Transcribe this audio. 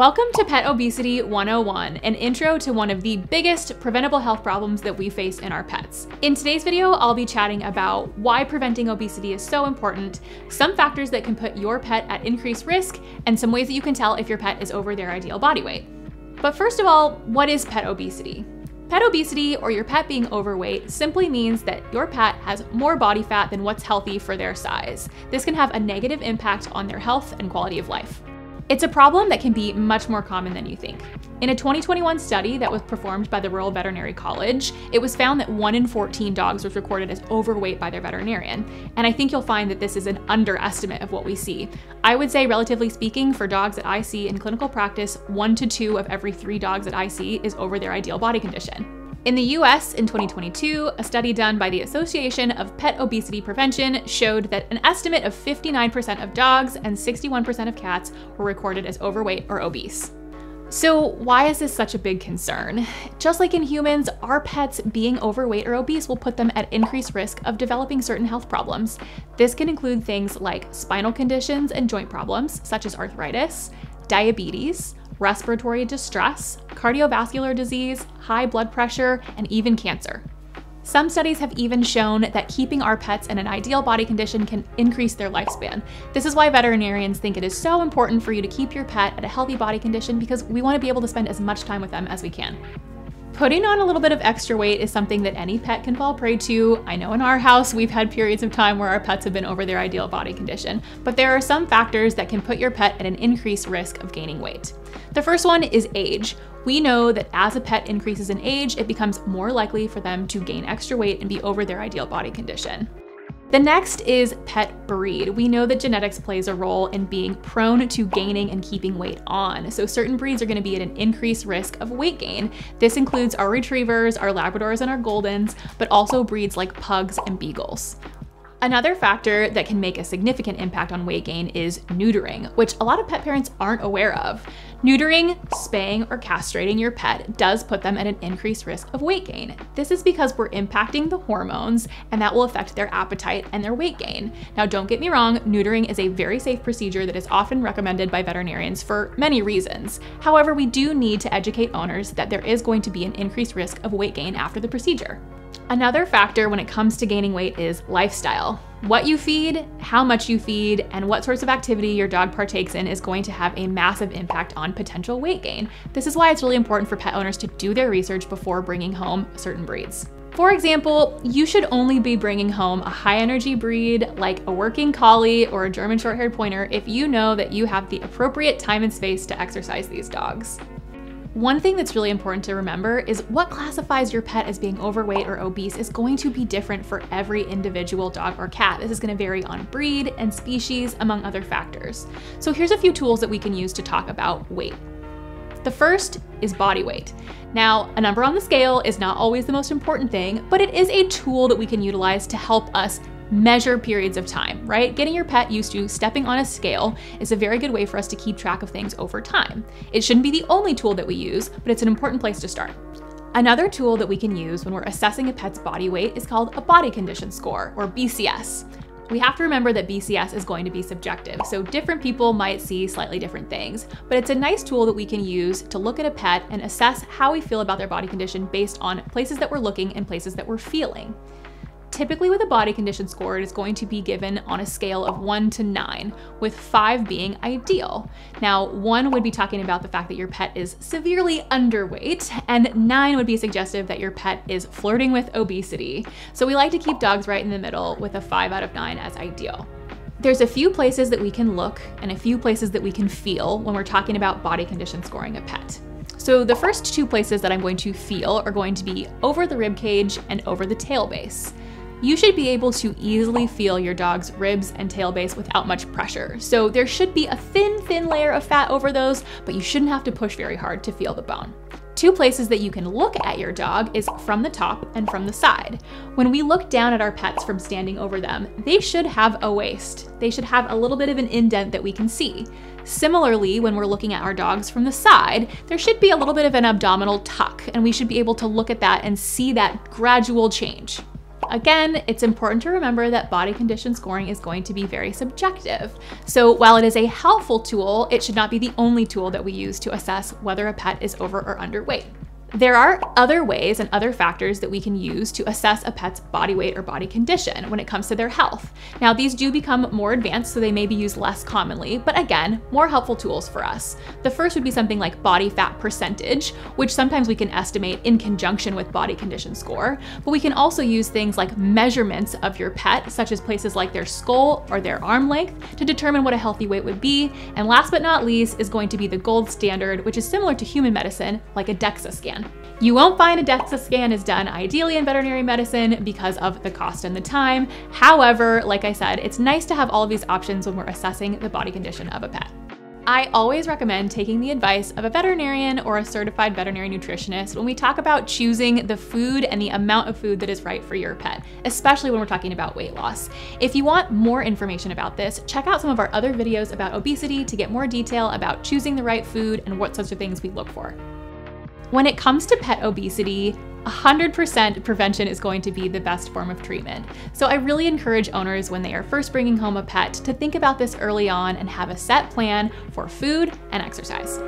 Welcome to Pet Obesity 101, an intro to one of the biggest preventable health problems that we face in our pets. In today's video, I'll be chatting about why preventing obesity is so important, some factors that can put your pet at increased risk, and some ways that you can tell if your pet is over their ideal body weight. But first of all, what is pet obesity? Pet obesity, or your pet being overweight, simply means that your pet has more body fat than what's healthy for their size. This can have a negative impact on their health and quality of life. It's a problem that can be much more common than you think. In a 2021 study that was performed by the Royal Veterinary College, it was found that 1 in 14 dogs was recorded as overweight by their veterinarian. And I think you'll find that this is an underestimate of what we see. I would say, relatively speaking, for dogs that I see in clinical practice, 1 to 2 of every 3 dogs that I see is over their ideal body condition. In the US in 2022, a study done by the Association of Pet Obesity Prevention showed that an estimate of 59% of dogs and 61% of cats were recorded as overweight or obese. So, why is this such a big concern? Just like in humans, our pets being overweight or obese will put them at increased risk of developing certain health problems. This can include things like spinal conditions and joint problems, such as arthritis, diabetes, respiratory distress, cardiovascular disease, high blood pressure, and even cancer. Some studies have even shown that keeping our pets in an ideal body condition can increase their lifespan. This is why veterinarians think it is so important for you to keep your pet at a healthy body condition because we want to be able to spend as much time with them as we can. Putting on a little bit of extra weight is something that any pet can fall prey to. I know in our house we've had periods of time where our pets have been over their ideal body condition, but there are some factors that can put your pet at an increased risk of gaining weight. The first one is age. We know that as a pet increases in age, it becomes more likely for them to gain extra weight and be over their ideal body condition. The next is pet breed. We know that genetics plays a role in being prone to gaining and keeping weight on. So certain breeds are gonna be at an increased risk of weight gain. This includes our retrievers, our Labradors, and our Goldens, but also breeds like pugs and beagles. Another factor that can make a significant impact on weight gain is neutering, which a lot of pet parents aren't aware of. Neutering, spaying, or castrating your pet does put them at an increased risk of weight gain. This is because we're impacting the hormones and that will affect their appetite and their weight gain. Now, don't get me wrong, neutering is a very safe procedure that is often recommended by veterinarians for many reasons. However, we do need to educate owners that there is going to be an increased risk of weight gain after the procedure. Another factor when it comes to gaining weight is lifestyle. What you feed, how much you feed, and what sorts of activity your dog partakes in is going to have a massive impact on potential weight gain. This is why it's really important for pet owners to do their research before bringing home certain breeds. For example, you should only be bringing home a high energy breed like a working collie or a German short haired pointer if you know that you have the appropriate time and space to exercise these dogs. One thing that's really important to remember is what classifies your pet as being overweight or obese is going to be different for every individual dog or cat. This is gonna vary on breed and species, among other factors. So here's a few tools that we can use to talk about weight. The first is body weight. Now, a number on the scale is not always the most important thing, but it is a tool that we can utilize to help us measure periods of time, right? Getting your pet used to stepping on a scale is a very good way for us to keep track of things over time. It shouldn't be the only tool that we use, but it's an important place to start. Another tool that we can use when we're assessing a pet's body weight is called a body condition score, or BCS. We have to remember that BCS is going to be subjective, so different people might see slightly different things, but it's a nice tool that we can use to look at a pet and assess how we feel about their body condition based on places that we're looking and places that we're feeling. Typically with a body condition score, it is going to be given on a scale of one to nine, with five being ideal. Now, one would be talking about the fact that your pet is severely underweight, and nine would be suggestive that your pet is flirting with obesity. So we like to keep dogs right in the middle with a five out of nine as ideal. There's a few places that we can look and a few places that we can feel when we're talking about body condition scoring a pet. So the first two places that I'm going to feel are going to be over the rib cage and over the tail base you should be able to easily feel your dog's ribs and tail base without much pressure. So there should be a thin, thin layer of fat over those, but you shouldn't have to push very hard to feel the bone. Two places that you can look at your dog is from the top and from the side. When we look down at our pets from standing over them, they should have a waist. They should have a little bit of an indent that we can see. Similarly, when we're looking at our dogs from the side, there should be a little bit of an abdominal tuck, and we should be able to look at that and see that gradual change. Again, it's important to remember that body condition scoring is going to be very subjective. So while it is a helpful tool, it should not be the only tool that we use to assess whether a pet is over or underweight. There are other ways and other factors that we can use to assess a pet's body weight or body condition when it comes to their health. Now, these do become more advanced, so they may be used less commonly, but again, more helpful tools for us. The first would be something like body fat percentage, which sometimes we can estimate in conjunction with body condition score, but we can also use things like measurements of your pet, such as places like their skull or their arm length, to determine what a healthy weight would be. And last but not least is going to be the gold standard, which is similar to human medicine, like a DEXA scan. You won't find a DEXA scan is done ideally in veterinary medicine because of the cost and the time. However, like I said, it's nice to have all of these options when we're assessing the body condition of a pet. I always recommend taking the advice of a veterinarian or a certified veterinary nutritionist when we talk about choosing the food and the amount of food that is right for your pet, especially when we're talking about weight loss. If you want more information about this, check out some of our other videos about obesity to get more detail about choosing the right food and what sorts of things we look for. When it comes to pet obesity, 100% prevention is going to be the best form of treatment. So I really encourage owners when they are first bringing home a pet to think about this early on and have a set plan for food and exercise.